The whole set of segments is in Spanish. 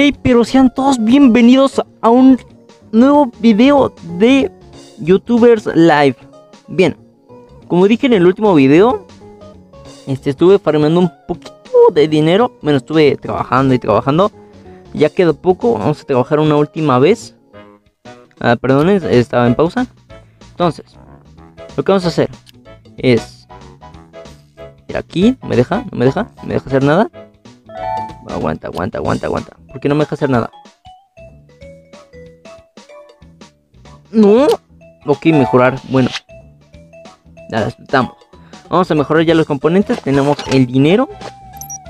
Hey, pero sean todos bienvenidos a un nuevo video de YouTubers Live. Bien, como dije en el último video, este, estuve farmeando un poquito de dinero. Bueno, estuve trabajando y trabajando. Ya quedó poco, vamos a trabajar una última vez. Ah, perdón, estaba en pausa. Entonces, lo que vamos a hacer es... Ir aquí, me deja, no me deja, no me deja hacer nada. Aguanta, aguanta, aguanta, aguanta. ¿Por qué no me deja hacer nada? No. Ok, mejorar. Bueno. Ya estamos. Vamos a mejorar ya los componentes. Tenemos el dinero.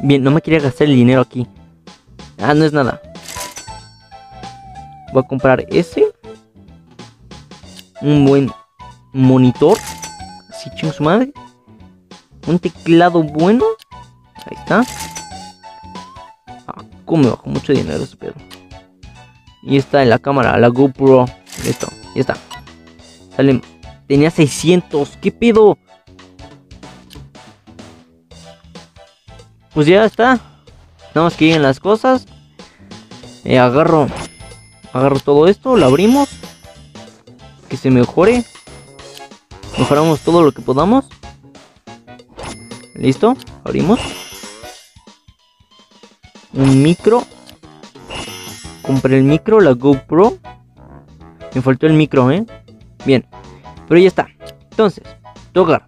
Bien, no me quería gastar el dinero aquí. Ah, no es nada. Voy a comprar ese. Un buen monitor. Chingos su madre. Un teclado bueno. Ahí está. Me bajó mucho dinero ese pedo. Y está en la cámara, la GoPro. Listo, ya está. Sale. Tenía 600. ¿Qué pedo? Pues ya está. Nada más que lleguen las cosas. Eh, agarro. Agarro todo esto, lo abrimos. Que se mejore. Mejoramos todo lo que podamos. Listo, abrimos. Un micro. Compré el micro, la GoPro. Me faltó el micro, ¿eh? Bien. Pero ya está. Entonces, toca.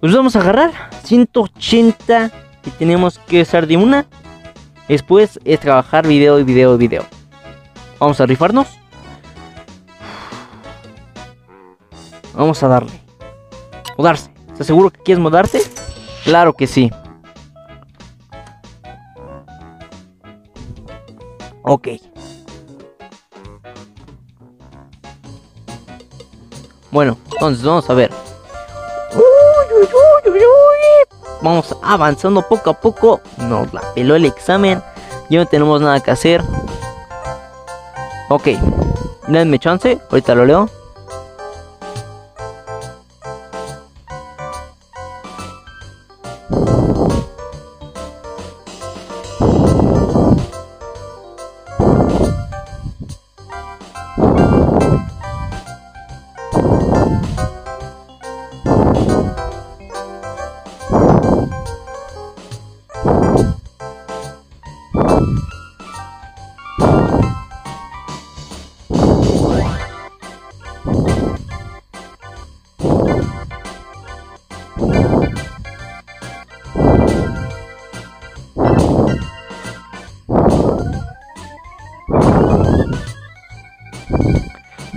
Pues vamos a agarrar 180 y tenemos que usar de una. Después es trabajar video y video y video. Vamos a rifarnos. Vamos a darle. Mudarse. ¿Estás seguro que quieres mudarse? Claro que sí. Ok. Bueno, entonces vamos a ver. Vamos avanzando poco a poco. Nos la peló el examen. Ya no tenemos nada que hacer. Ok. Denme chance. Ahorita lo leo.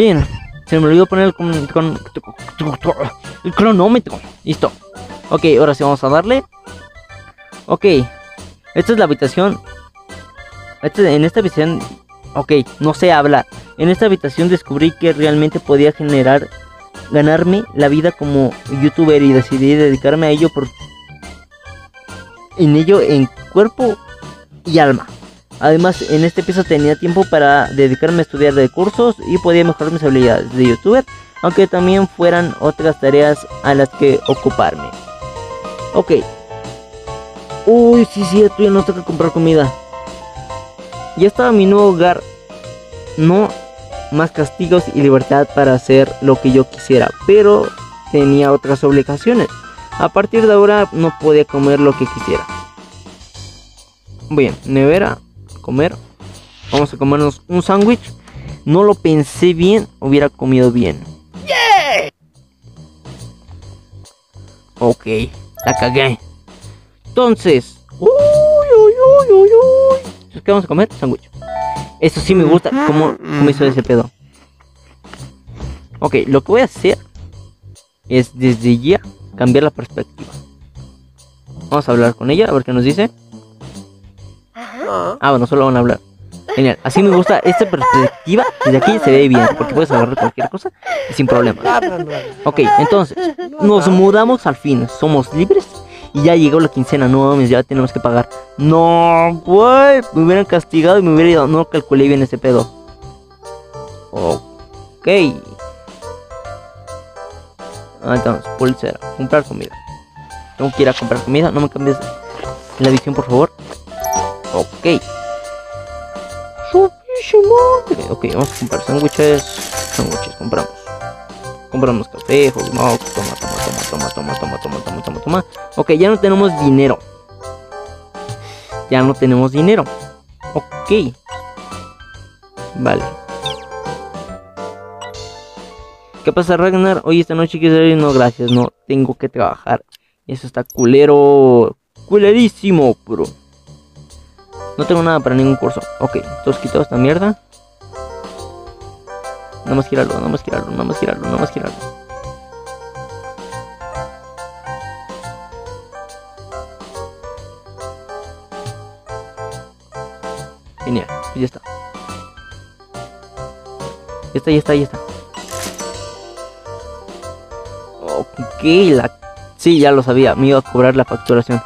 Bien, se me olvidó poner el, el cronómetro. Listo. Ok, ahora sí vamos a darle. Ok, esta es la habitación. Este, en esta habitación, ok, no se habla. En esta habitación descubrí que realmente podía generar, ganarme la vida como youtuber y decidí dedicarme a ello por, en ello en cuerpo y alma. Además, en este piso tenía tiempo para dedicarme a estudiar de cursos y podía mejorar mis habilidades de youtuber, aunque también fueran otras tareas a las que ocuparme. Ok. Uy, sí, sí, ya no tengo que comprar comida. Ya estaba mi nuevo hogar. No más castigos y libertad para hacer lo que yo quisiera, pero tenía otras obligaciones. A partir de ahora no podía comer lo que quisiera. Bien, nevera, comer. Vamos a comernos un sándwich. No lo pensé bien, hubiera comido bien. Ok, la cagué. Entonces, uy, uy, uy, uy, uy. ¿Qué vamos a comer? Sándwich. Eso sí me gusta. ¿Cómo, ¿Cómo hizo ese pedo? Ok, lo que voy a hacer es desde ya cambiar la perspectiva. Vamos a hablar con ella, a ver qué nos dice. Ah, bueno, solo van a hablar. Genial, así me gusta esta perspectiva. Desde aquí se ve bien, porque puedes agarrar cualquier cosa y sin problemas. Ok, entonces, nos mudamos al fin. Somos libres y ya llegó la quincena. No mames, ya tenemos que pagar. No, güey, me hubieran castigado y me hubiera ido. No calculé bien ese pedo. Ok. Ah, entonces, pulsera, comprar comida. Tengo que ir a comprar comida. No me cambies la visión, por favor. Ok. Ok, vamos a comprar sándwiches. Sándwiches, compramos. Compramos café, hot toma, toma, toma, toma, toma, toma, toma, toma, toma, toma. Ok, ya no tenemos dinero. Ya no tenemos dinero. Ok. Vale. ¿Qué pasa, Ragnar? Hoy esta noche quiero salir. No, gracias, no. Tengo que trabajar. Eso está culero. Culerísimo, bro. No tengo nada para ningún curso. Ok, todos quitado esta mierda. Nada más girarlo, nada más girarlo, nada más girarlo, nada más girarlo. Genial, pues ya está. Ya está, ya está, ya está. Ok, la... Sí, ya lo sabía, me iba a cobrar la facturación.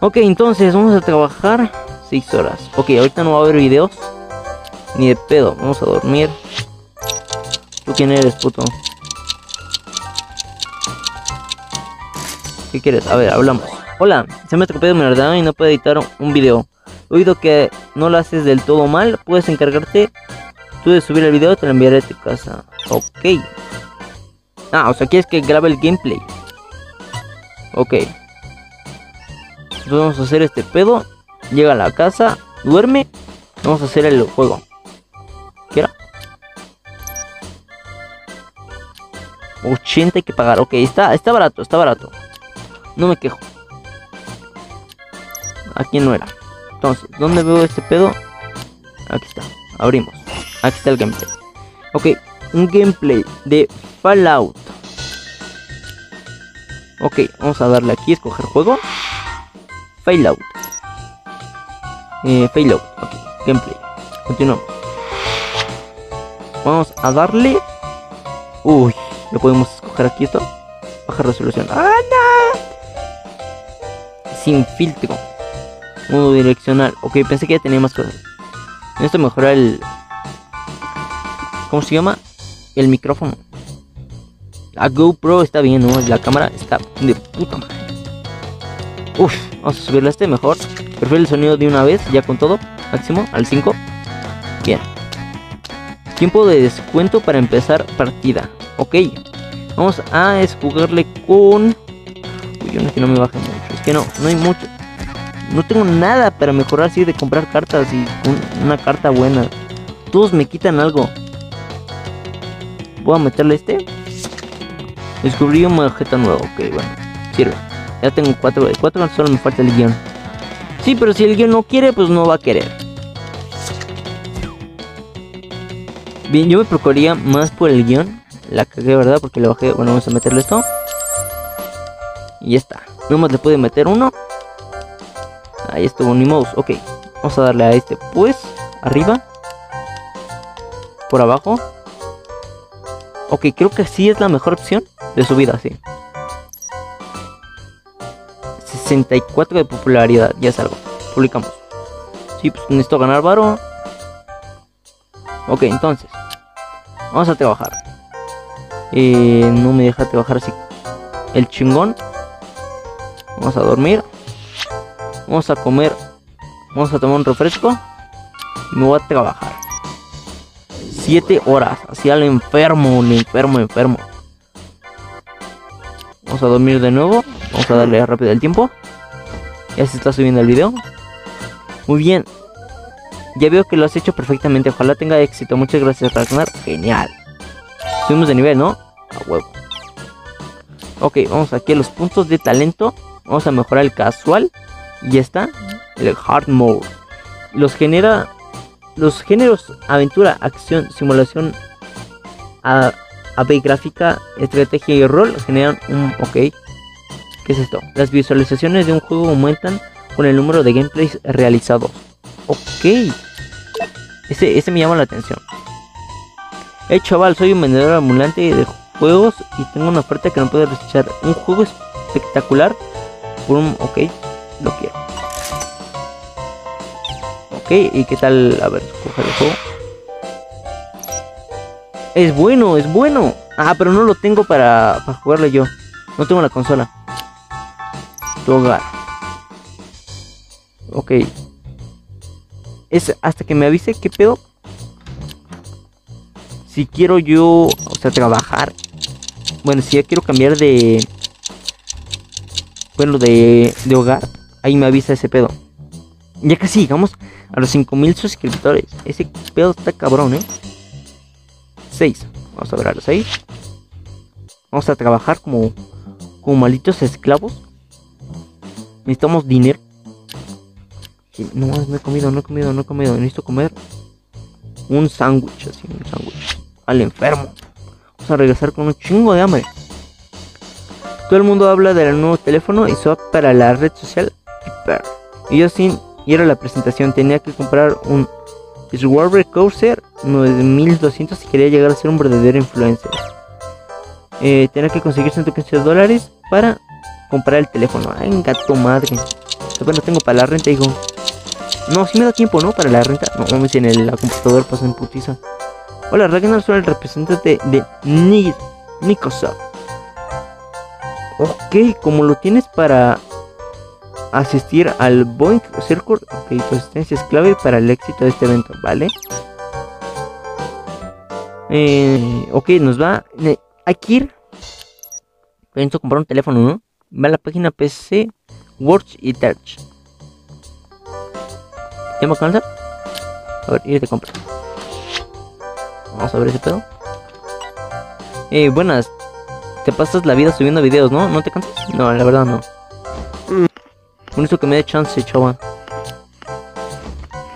Ok, entonces vamos a trabajar 6 horas. Ok, ahorita no va a haber videos. Ni de pedo, vamos a dormir. ¿Tú quién eres, puto? ¿Qué quieres? A ver, hablamos. Hola, se me atropelló mi verdad y no puedo editar un video. He oído que no lo haces del todo mal. Puedes encargarte tú de subir el video, te lo enviaré a tu casa. Ok. Ah, o sea, quieres que grabe el gameplay. Ok. Entonces vamos a hacer este pedo. Llega a la casa, duerme. Vamos a hacer el juego. ¿Qué era? 80 hay que pagar. Ok, está, está barato, está barato. No me quejo. Aquí no era. Entonces, ¿dónde veo este pedo? Aquí está. Abrimos. Aquí está el gameplay. Ok, un gameplay de Fallout. Ok, vamos a darle aquí, escoger juego. Fallout. Eh, Fallout. Ok, gameplay. Continuamos. Vamos a darle. Uy, lo podemos escoger aquí esto. Baja resolución. ¡Ah! Sin filtro. Modo direccional. Ok, pensé que ya tenía más cosas. Esto mejora el. ¿Cómo se llama? El micrófono. La GoPro está bien, ¿no? La cámara está de puta madre. Uf, vamos a subirle a este mejor. Prefiero el sonido de una vez, ya con todo. Máximo, al 5. Bien. Tiempo de descuento para empezar partida. Ok. Vamos a jugarle con... Uy, no es que no me baje mucho. Es que no, no hay mucho. No tengo nada para mejorar así de comprar cartas y una carta buena. Todos me quitan algo. Voy a meterle este. Descubrí un objeto nuevo. Ok, bueno. Sirve. Ya tengo cuatro de cuatro. Solo me falta el guion. Sí, pero si el guion no quiere, pues no va a querer. Bien, yo me procuraría más por el guion. La cagué, ¿verdad? Porque le bajé. Bueno, vamos a meterle esto. Y ya está. Nomás le puede meter uno. Ahí estuvo ni mouse. Ok. Vamos a darle a este. Pues. Arriba. Por abajo. Ok, creo que sí es la mejor opción de subida, sí. 64 de popularidad, ya es algo. Publicamos. Sí, pues necesito ganar varo. Ok, entonces. Vamos a trabajar. Eh, no me deja trabajar así. El chingón. Vamos a dormir. Vamos a comer. Vamos a tomar un refresco. Me voy a trabajar. 7 horas. Así al enfermo, el enfermo, enfermo. Vamos a dormir de nuevo. Vamos a darle rápido el tiempo. Ya se está subiendo el video. Muy bien. Ya veo que lo has hecho perfectamente. Ojalá tenga éxito. Muchas gracias, Ragnar. Genial. Subimos de nivel, ¿no? A huevo. Ok, vamos aquí a los puntos de talento. Vamos a mejorar el casual. Y ya está. El hard mode. Los genera. Los géneros aventura, acción, simulación, a, gráfica, estrategia y rol generan un. Ok. ¿Qué es esto? Las visualizaciones de un juego aumentan con el número de gameplays realizados. Ok. Ese, ese me llama la atención. Hey chaval, soy un vendedor ambulante de juegos y tengo una oferta que no puedo rechazar. Un juego espectacular por un... Ok, lo quiero. Ok, ¿y qué tal? A ver, coger el juego. Es bueno, es bueno. Ah, pero no lo tengo para, para jugarlo yo. No tengo la consola. Hogar. Ok. Es hasta que me avise qué pedo. si quiero yo, o sea, trabajar. Bueno, si ya quiero cambiar de... Bueno, de, de hogar. Ahí me avisa ese pedo. Ya casi llegamos a los 5000 suscriptores. Ese pedo está cabrón, ¿eh? 6. Vamos a ver a los 6. Vamos a trabajar como, como malitos esclavos. Necesitamos dinero. No, no he comido, no he comido, no he comido. Necesito comer un sándwich, así, un sándwich. Al enfermo. Vamos a regresar con un chingo de hambre. Todo el mundo habla del nuevo teléfono y swap para la red social Y yo sin ir a la presentación tenía que comprar un Sword Coaster 9200 si quería llegar a ser un verdadero influencer. Eh, tenía que conseguir 115 dólares para comprar el teléfono. Ay, gato madre. no tengo para la renta, hijo. No, si me da tiempo, ¿no? Para la renta. No, mames, en el computador pasa en putiza. Hola, Ragnar, soy el representante de Nid Microsoft. Ok, como lo tienes para asistir al Boeing Circuit, ok, tu asistencia es clave para el éxito de este evento, ¿vale? Eh, ok, nos va. Hay que ir. Pienso comprar un teléfono, ¿no? Va a la página PC, Words y Touch. ¿Ya me alcanza? A ver, ir de compra. Vamos a ver ese pedo. Eh, buenas. Te pasas la vida subiendo videos, ¿no? ¿No te cansas? No, la verdad no. Con eso que me dé chance, chaval.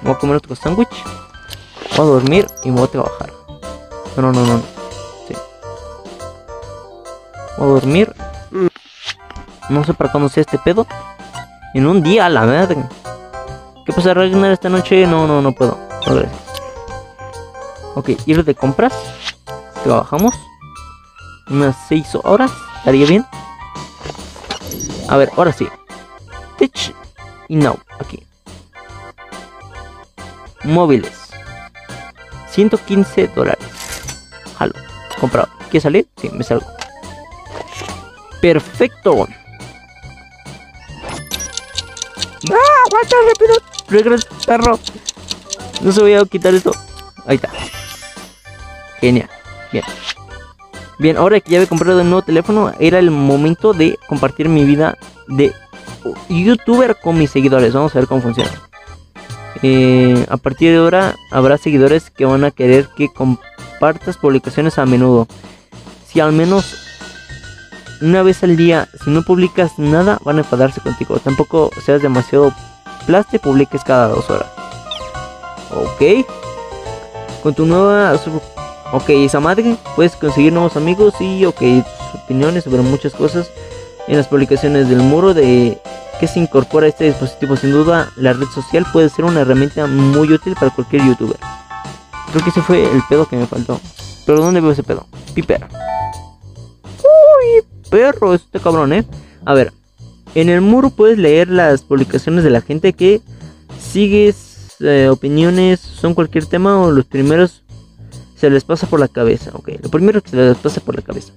Voy a comer otro sándwich. Voy a dormir y me voy a trabajar. No, no, no, no. Voy a dormir. No sé para cuándo sea este pedo. En un día, la madre. ¿Qué pasa, Ragnar, esta noche? No, no, no puedo. No, gracias. Ok, ir de compras. Trabajamos. Unas 6 horas. ¿Estaría bien? A ver, ahora sí. Tech y Now. Aquí. Móviles. 115 dólares. Jalo. Comprado. ¿Quieres salir? Sí, me salgo. Perfecto. ¡Ah! ¡Aguanta rápido! Regresa, perro. No se voy a quitar esto. Ahí está. Genial. Bien. Bien, ahora que ya he comprado el nuevo teléfono, era el momento de compartir mi vida de youtuber con mis seguidores. Vamos a ver cómo funciona. Eh, a partir de ahora habrá seguidores que van a querer que compartas publicaciones a menudo. Si al menos una vez al día, si no publicas nada, van a enfadarse contigo. Tampoco seas demasiado plaste, publiques cada dos horas. Ok. Con tu nueva... Ok, esa madre, puedes conseguir nuevos amigos y ok, tus opiniones sobre muchas cosas en las publicaciones del muro de que se incorpora a este dispositivo. Sin duda, la red social puede ser una herramienta muy útil para cualquier youtuber. Creo que ese fue el pedo que me faltó. Pero ¿dónde veo ese pedo? Piper. Uy, perro, este cabrón, ¿eh? A ver, en el muro puedes leer las publicaciones de la gente que sigues, eh, opiniones, son cualquier tema o los primeros se les pasa por la cabeza, ok. Lo primero que se les pasa por la cabeza.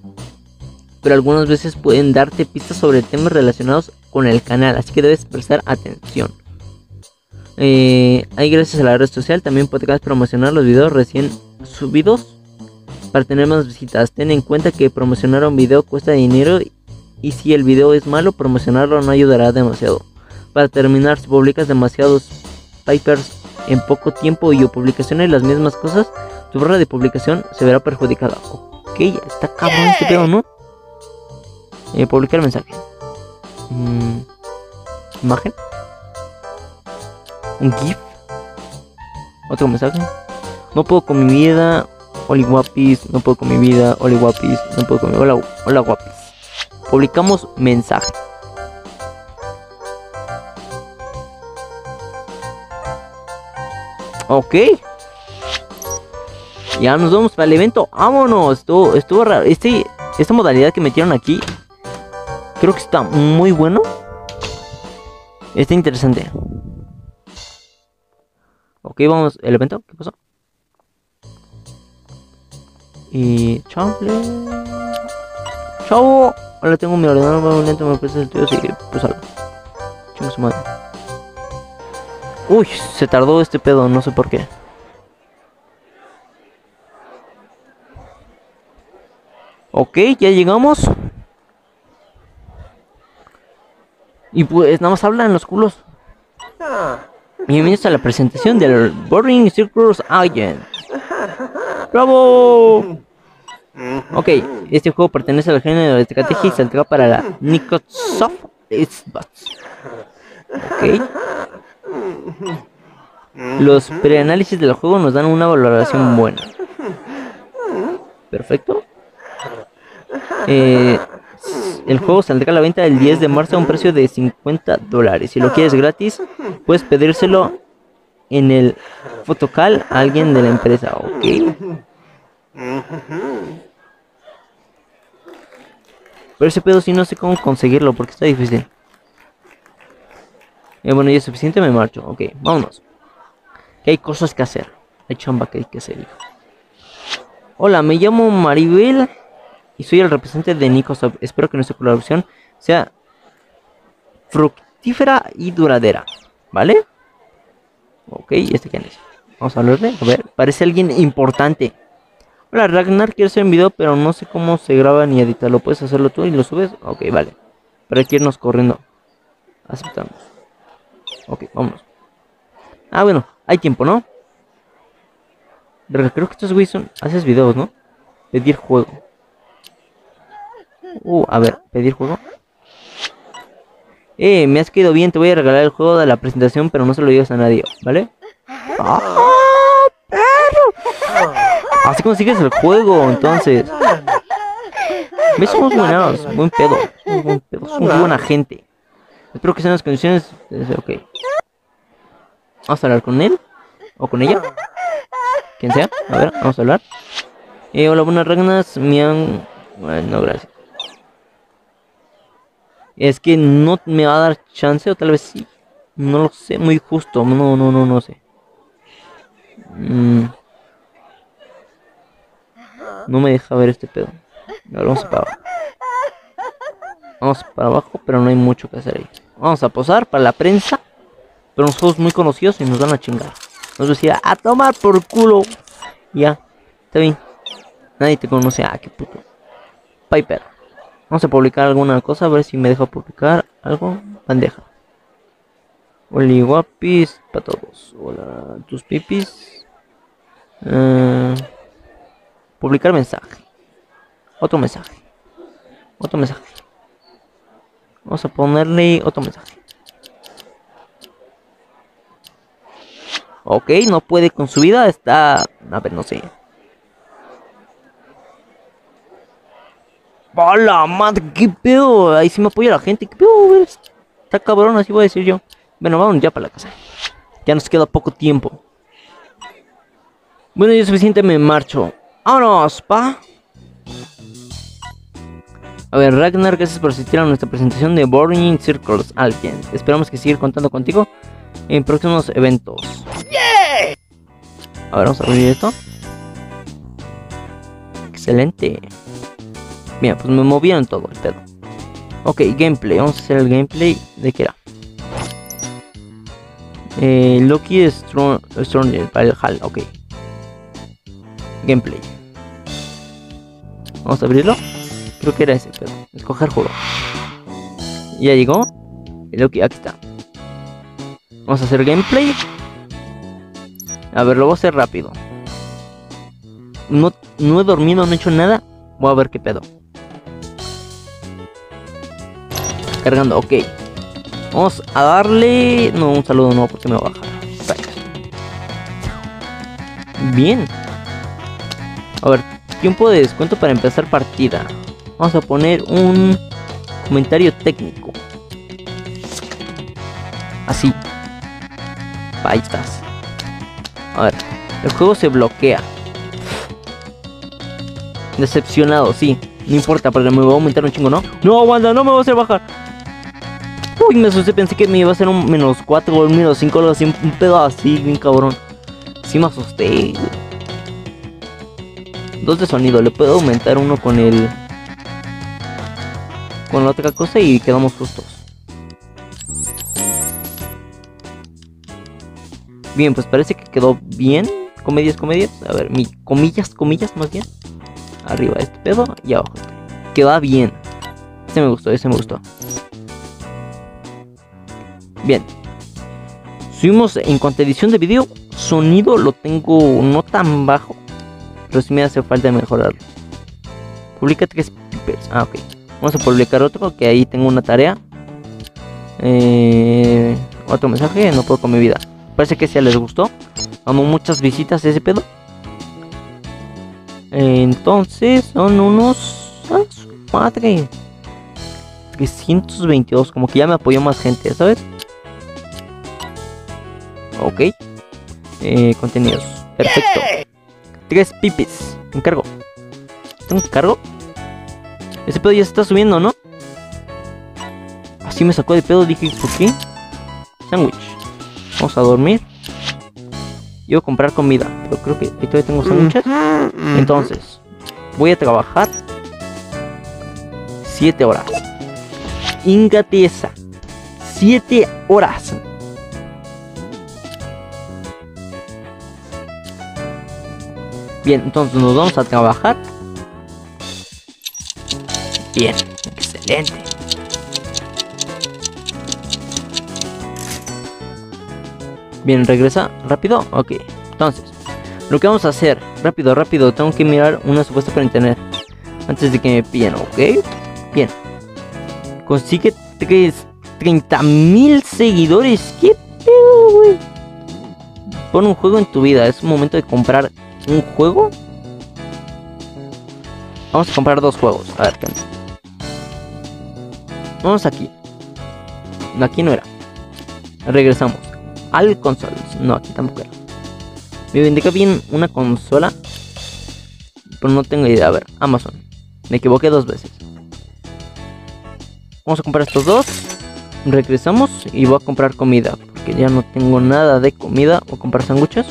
Pero algunas veces pueden darte pistas sobre temas relacionados con el canal, así que debes prestar atención. Eh, ahí gracias a la red social también podrás promocionar los videos recién subidos para tener más visitas. Ten en cuenta que promocionar un video cuesta dinero y si el video es malo, promocionarlo no ayudará demasiado. Para terminar, si publicas demasiados papers en poco tiempo y o publicaciones las mismas cosas, tu barra de publicación se verá perjudicada. Ok, está cabrón este pedo, ¿no? Eh, publicar mensaje. Mm, imagen. Un GIF. Otro mensaje. No puedo con mi vida. Oli guapis. No puedo con mi vida. Oli guapis. No puedo con mi Hola, hola guapis. Publicamos mensaje. Ok. Ya nos vamos para el evento. Vámonos. Estuvo, estuvo raro. Este, esta modalidad que metieron aquí. Creo que está muy bueno. Está interesante. Ok, vamos. ¿El evento? ¿Qué pasó? Y... Chao. Chao. Ahora tengo mi ordenador muy lento, me parece el tuyo, así que pues algo. Chingo su madre. Uy, se tardó este pedo, no sé por qué. Ok, ya llegamos. Y pues nada más hablan los culos. Bienvenidos a la presentación del Boring Circus Agent. ¡Bravo! Ok, este juego pertenece al género de estrategia y saldrá para la Microsoft Xbox. Ok. Los preanálisis del juego nos dan una valoración buena. Perfecto. Eh, el juego saldrá a la venta el 10 de marzo a un precio de 50 dólares. Si lo quieres gratis, puedes pedírselo en el fotocal alguien de la empresa. Ok. Pero ese pedo sí no sé cómo conseguirlo porque está difícil. Eh, bueno, ya es suficiente, me marcho. Ok, vámonos. Que hay cosas que hacer. Hay chamba que hay que hacer, Hola, me llamo Maribel y soy el representante de Nicosoft. Espero que nuestra colaboración sea fructífera y duradera. ¿Vale? Ok, ¿este quién es? Vamos a hablarle. A ver, parece alguien importante. Hola Ragnar, quiero hacer un video, pero no sé cómo se graba ni editarlo. ¿Puedes hacerlo tú y lo subes? Ok, vale. Hay que irnos corriendo. Aceptamos. Ok, vámonos. Ah, bueno, hay tiempo, ¿no? Creo que estos güeyes son... Haces videos, ¿no? Pedir juego. Uh, a ver, pedir juego. Eh, me has quedado bien, te voy a regalar el juego de la presentación, pero no se lo digas a nadie, ¿vale? ¡Ah, perro! Así consigues el juego, entonces. ¿Ves? Somos buenos, buen pedo. Somos buen pedo, somos buena gente. Espero que sean las condiciones. Ok. Vamos a hablar con él. O con ella. Quien sea. A ver, vamos a hablar. Eh, hola, buenas regnas. Me han. Bueno, no, gracias. Es que no me va a dar chance, o tal vez sí. No lo sé, muy justo. No, no, no, no sé. Mm. No me deja ver este pedo. Ahora vamos para abajo. Vamos para abajo, pero no hay mucho que hacer ahí. Vamos a posar para la prensa. Pero somos muy conocidos y nos van a chingar. Nos decía, a tomar por culo. Ya, está bien. Nadie te conoce. Ah, qué puto. Piper. Vamos a publicar alguna cosa, a ver si me deja publicar algo. Bandeja. Oli guapis para todos. Hola, tus pipis. Uh, publicar mensaje. Otro mensaje. Otro mensaje. Vamos a ponerle otro mensaje. Ok, no puede con su vida. Está... A ver, no sé. ¡Hola, madre! ¿Qué pedo? Ahí sí me apoya la gente. ¿Qué pedo? Está cabrón, así voy a decir yo. Bueno, vamos ya para la casa. Ya nos queda poco tiempo. Bueno, ya es suficiente, me marcho. ¡Vámonos, pa! A ver, Ragnar, gracias por asistir a nuestra presentación de Boring Circles Alguien. Esperamos que seguir contando contigo en próximos eventos. A ver, vamos a abrir esto. Excelente. Bien, pues me movieron todo el pedo. Ok, gameplay. Vamos a hacer el gameplay. ¿De qué era? Eh, Loki Strong, Stronger para el HAL. Ok. Gameplay. Vamos a abrirlo. Creo que era ese, pero escoger juego. Ya llegó. Loki, aquí está. Vamos a hacer gameplay. A ver, lo voy a hacer rápido. No, no he dormido, no he hecho nada. Voy a ver qué pedo. Cargando, ok. Vamos a darle... No, un saludo no, porque me va a bajar. Bien. A ver, tiempo de descuento para empezar partida. Vamos a poner un comentario técnico. Así. Ahí estás. A ver, el juego se bloquea. Decepcionado, sí. No importa, pero me va a aumentar un chingo, ¿no? No, aguanta, no me va a hacer bajar. Uy, me asusté, pensé que me iba a hacer un menos 4 o un menos 5 o así, un pedo así, bien cabrón. Sí me asusté. Dos de sonido, le puedo aumentar uno con el... Con la otra cosa y quedamos justos. Bien, pues parece que quedó bien. Comedias, comedias. A ver, mi comillas, comillas más bien. Arriba este pedo y abajo este. queda bien. Ese me gustó, ese me gustó. Bien. Subimos en cuanto a edición de video. Sonido lo tengo no tan bajo. Pero sí me hace falta mejorarlo. Publica tres pipers. Ah, ok. Vamos a publicar otro. Que ahí tengo una tarea. Eh, otro mensaje. No puedo con mi vida. Parece que si les gustó. Vamos muchas visitas ese pedo. Entonces son unos... ¡Ah, su madre! 322, como que ya me apoyó más gente, ¿sabes? Ok. Eh, contenidos. Perfecto. Tres pipis. Encargo. ¿Tengo encargo? Ese pedo ya se está subiendo, ¿no? Así me sacó de pedo, dije, ¿por qué? Sándwich. Vamos a dormir. Yo a comprar comida, pero creo que todavía tengo sándwiches. Entonces, voy a trabajar 7 horas. Ingate esa. 7 horas. Bien, entonces nos vamos a trabajar. Bien, excelente. Bien, regresa rápido. Ok, entonces, lo que vamos a hacer, rápido, rápido, tengo que mirar una supuesta para internet antes de que me pillen, ok. Bien, consigue 30 mil seguidores. ¿Qué pedo? Pon un juego en tu vida, es un momento de comprar un juego. Vamos a comprar dos juegos, a ver. Vamos aquí. No, aquí no era. Regresamos al consolas. No, aquí tampoco era. Me indica bien una consola. Pero no tengo idea. A ver, Amazon. Me equivoqué dos veces. Vamos a comprar estos dos. Regresamos y voy a comprar comida. Porque ya no tengo nada de comida. O comprar sándwiches.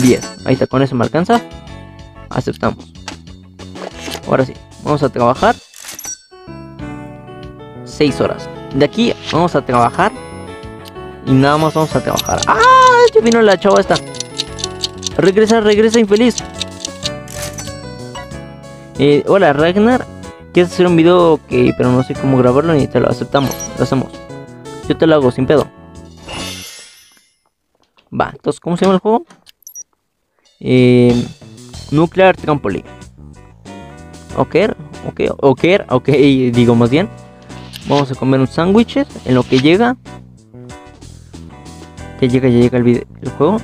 10. Ahí está, con eso me alcanza. Aceptamos. Ahora sí, vamos a trabajar. 6 horas. De aquí vamos a trabajar y nada más vamos a trabajar. ¡Ah! Ya vino la chava esta. Regresa, regresa infeliz. Eh, hola Ragnar. ¿Quieres hacer un video? que pero no sé cómo grabarlo ni te lo aceptamos. Lo hacemos. Yo te lo hago sin pedo. Va, entonces, ¿cómo se llama el juego? Eh, Nuclear Trampoline. Ok, ok, ok, ok, digo más bien. Vamos a comer un sándwiches en lo que llega. Ya llega, ya llega el, video, el juego.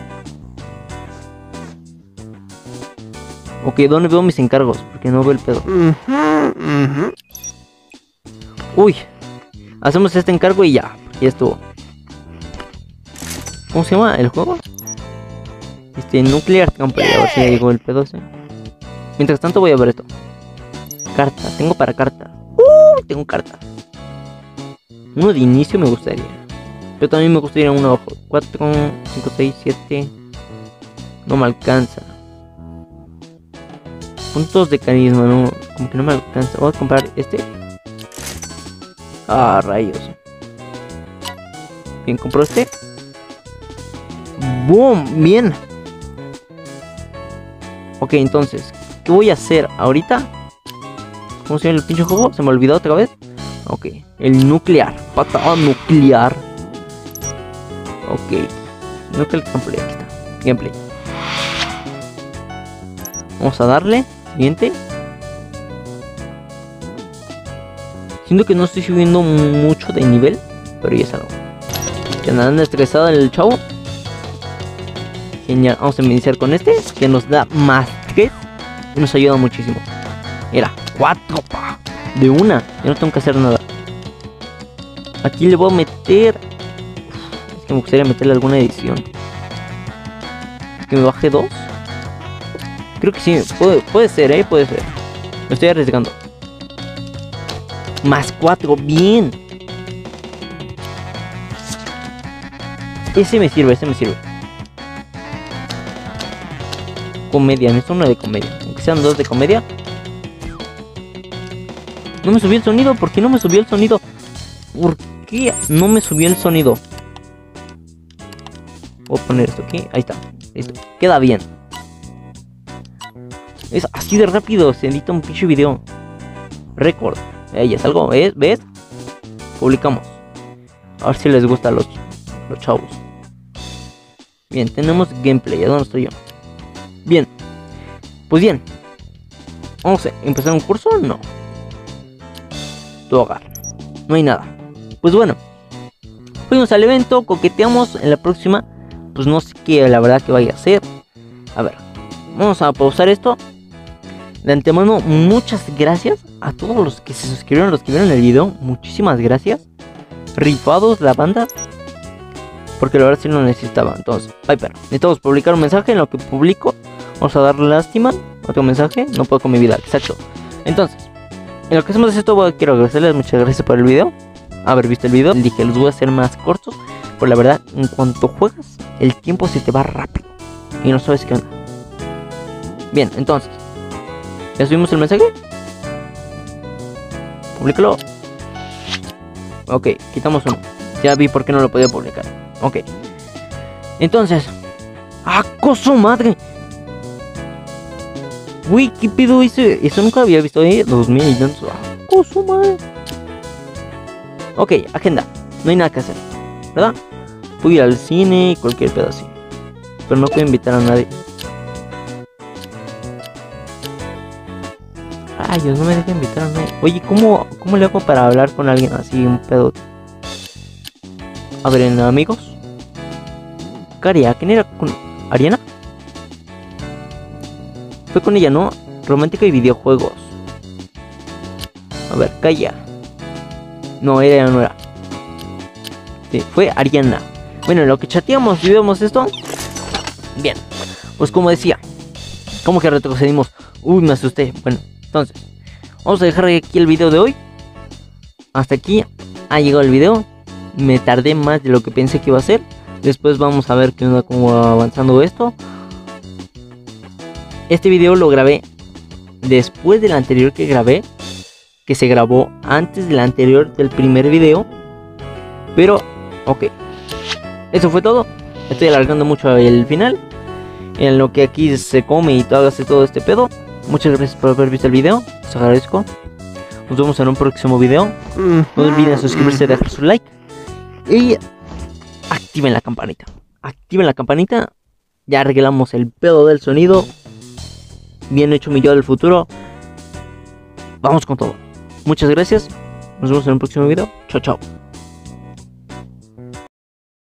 Ok, ¿dónde veo mis encargos? Porque no veo el pedo. Uy. Hacemos este encargo y ya. Ya estuvo. ¿Cómo se llama el juego? Este, Nuclear Campo. A ver si ya llegó el pedo ese. Mientras tanto voy a ver esto. Carta. Tengo para carta. Uh, tengo carta. Uno de inicio me gustaría. Yo también me gustaría uno ojo. 4, 5, 6, 7. No me alcanza. Puntos de carisma, no. Como que no me alcanza. Voy a comprar este. Ah, rayos. Bien, compro este. ¡Boom! Bien. Ok, entonces, ¿qué voy a hacer ahorita? ¿Cómo se llama el pinche juego? Se me olvidó otra vez. Ok, el nuclear. Patada nuclear. Ok. El gameplay aquí está. Gameplay. Vamos a darle. Siguiente. Siento que no estoy subiendo mucho de nivel. Pero ya es algo. Que andan estresado el chavo. Genial. Vamos a iniciar con este. Que nos da más 3. Y nos ayuda muchísimo. Era 4 pa. De una. Ya no tengo que hacer nada. Aquí le voy a meter que me gustaría meterle alguna edición. Que me baje dos. Creo que sí, puede, puede ser, eh, puede ser. Me estoy arriesgando. Más cuatro, bien. Ese me sirve, ese me sirve. Comedia, necesito una de comedia. Aunque sean dos de comedia. No me subió el sonido, ¿por qué no me subió el sonido? ¿Por qué no me subió el sonido? Voy a poner esto aquí. Ahí está. Listo. Queda bien. Es así de rápido. Se edita un pinche video. Record. Ahí es algo, ¿ves? ¿Ves? Publicamos. A ver si les gusta a los, los chavos. Bien, tenemos gameplay. ¿A dónde estoy yo? Bien. Pues bien. Vamos a empezar un curso. No. Tu. No hay nada. Pues bueno. Fuimos al evento, coqueteamos. En la próxima, pues no sé qué la verdad que vaya a ser. A ver, vamos a pausar esto. De antemano, muchas gracias a todos los que se suscribieron, los que vieron el video. Muchísimas gracias. Rifados la banda. Porque la verdad sí lo necesitaba. Entonces, Piper, necesitamos publicar un mensaje. En lo que publico, vamos a darle lástima. Otro mensaje, no puedo con mi vida. Exacto. Entonces, en lo que hacemos esto, quiero agradecerles muchas gracias por el video. Haber visto el video. Dije, los voy a hacer más cortos. Por la verdad, en cuanto juegas, el tiempo se te va rápido. Y no sabes qué onda. Bien, entonces. ¿Ya subimos el mensaje? Publícalo. Ok, quitamos uno. Ya vi por qué no lo podía publicar. Ok. Entonces. ¡Acoso madre! Uy, ¿qué pido ese? Eso nunca había visto, eh. 2000 y tantos. ¡Acoso madre! Ok, agenda. No hay nada que hacer. ¿Verdad? Puedo ir al cine y cualquier pedazo. Pero no puedo invitar a nadie. Ay, Dios, no me deja invitar a nadie. Oye, ¿cómo, ¿cómo le hago para hablar con alguien así, un pedo? A ver, amigos. Caria, ¿quién era con Ariana? Fue con ella, ¿no? Romántica y videojuegos. A ver, calla. No, ella no era. Fue Ariana. Bueno, en lo que chateamos y esto. Bien, pues como decía, como que retrocedimos. Uy, me asusté. Bueno, entonces, vamos a dejar aquí el video de hoy. Hasta aquí ha llegado el video. Me tardé más de lo que pensé que iba a ser. Después vamos a ver qué onda, cómo va avanzando esto. Este video lo grabé después del anterior que grabé. Que se grabó antes del anterior del primer video. Pero, ok. Eso fue todo. Estoy alargando mucho el final. En lo que aquí se come y todo, hace todo este pedo. Muchas gracias por haber visto el video. Les agradezco. Nos vemos en un próximo video. No olviden suscribirse, dejar su like. Y activen la campanita. Activen la campanita. Ya arreglamos el pedo del sonido. Bien hecho mi yo del futuro. Vamos con todo. Muchas gracias. Nos vemos en un próximo video. Chao, chao.